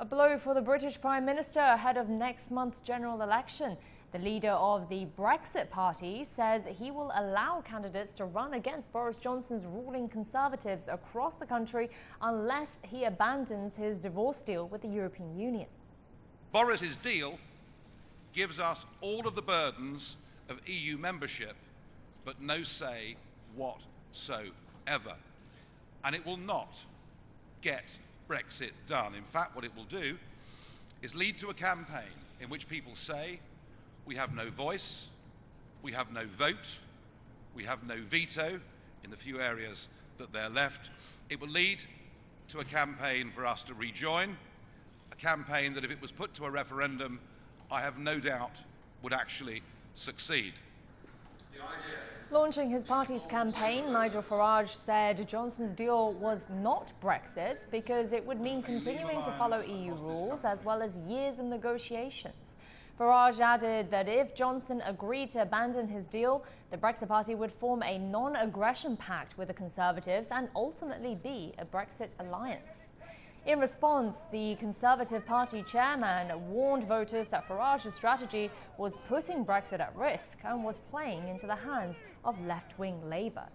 A blow for the British Prime Minister ahead of next month's general election. The leader of the Brexit Party says he will allow candidates to run against Boris Johnson's ruling Conservatives across the country unless he abandons his divorce deal with the European Union. Boris's deal gives us all of the burdens of EU membership, but no say whatsoever. And it will not get Brexit done. In fact, what it will do is lead to a campaign in which people say, we have no voice, we have no vote, we have no veto in the few areas that they're left. It will lead to a campaign for us to rejoin, a campaign that, if it was put to a referendum, I have no doubt would actually succeed. Launching his party's campaign, Nigel Farage said Johnson's deal was not Brexit because it would mean continuing to follow EU rules as well as years of negotiations. Farage added that if Johnson agreed to abandon his deal, the Brexit Party would form a non-aggression pact with the Conservatives and ultimately be a Brexit alliance. In response, the Conservative Party chairman warned voters that Farage's strategy was putting Brexit at risk and was playing into the hands of left wing Labour.